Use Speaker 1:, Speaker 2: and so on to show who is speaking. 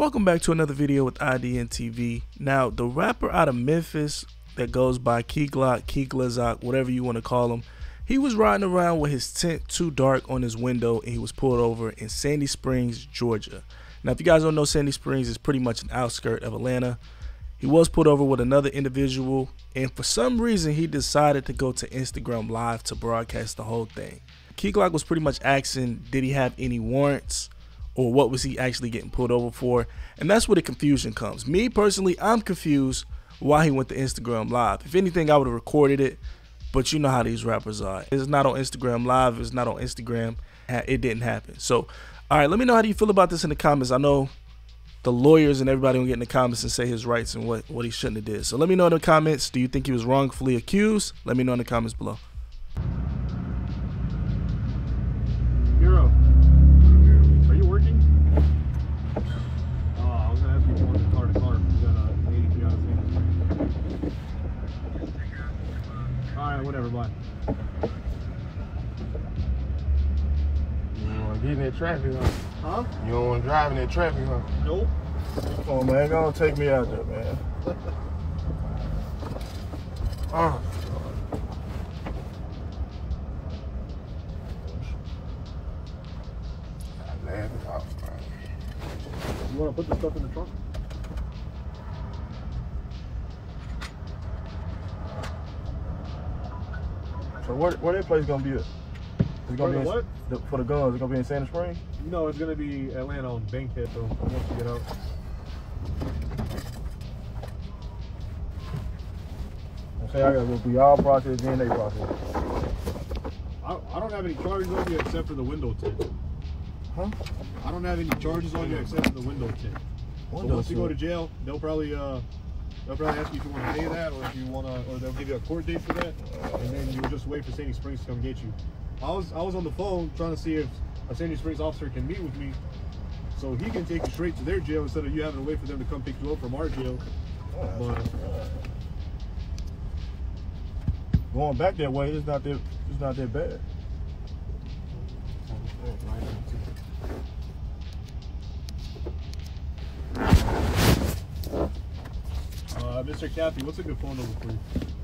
Speaker 1: Welcome back to another video with IDN TV. Now, the rapper out of Memphis that goes by Key Glock, Key Glazak, whatever you want to call him, he was riding around with his tent too dark on his window and he was pulled over in Sandy Springs, Georgia. Now, if you guys don't know, Sandy Springs is pretty much an outskirt of Atlanta. He was pulled over with another individual, and for some reason, he decided to go to Instagram Live to broadcast the whole thing. Key Glock was pretty much asking, did he have any warrants? Or what was he actually getting pulled over for? And that's where the confusion comes. Me personally, I'm confused why he went to Instagram Live. If anything, I would have recorded it, but you know how these rappers are. It's not on Instagram Live, it's not on Instagram. It didn't happen. So, all right, let me know how do you feel about this in the comments. I know the lawyers and everybody will get in the comments and say his rights and what, what he shouldn't have did. So let me know in the comments. Do you think he was wrongfully accused? Let me know in the comments below.
Speaker 2: Whatever, bye.
Speaker 3: You don't want to get in that traffic, huh?
Speaker 2: Huh?
Speaker 3: You don't want to drive in that traffic, huh?
Speaker 2: Nope.
Speaker 1: Come on, man. Go take me out there, man.
Speaker 3: oh.
Speaker 2: You want to put the stuff in the trunk?
Speaker 1: So where where that place gonna be at?
Speaker 2: It's gonna be in, what?
Speaker 1: The, for the guns, it's gonna be in Sandy Springs?
Speaker 2: No, it's gonna be Atlanta on Bankhead though, once you get out.
Speaker 1: Say I gotta go through y'all process, they process.
Speaker 2: I, I don't have any charges on you except for the window tint.
Speaker 1: Huh?
Speaker 2: I don't have any charges on you except for the window tint. Window so once tint. you go to jail, they'll probably uh They'll probably ask you if you want to pay that or if you want to, or they'll give you a court date for that, and then you'll just wait for Sandy Springs to come get you. I was I was on the phone trying to see if a Sandy Springs officer can meet with me, so he can take you straight to their jail instead of you having to wait for them to come pick you up from our jail. But
Speaker 1: going back that way, it's not that it's not that bad.
Speaker 2: Uh, Mr. Cathey, what's a good phone number for you?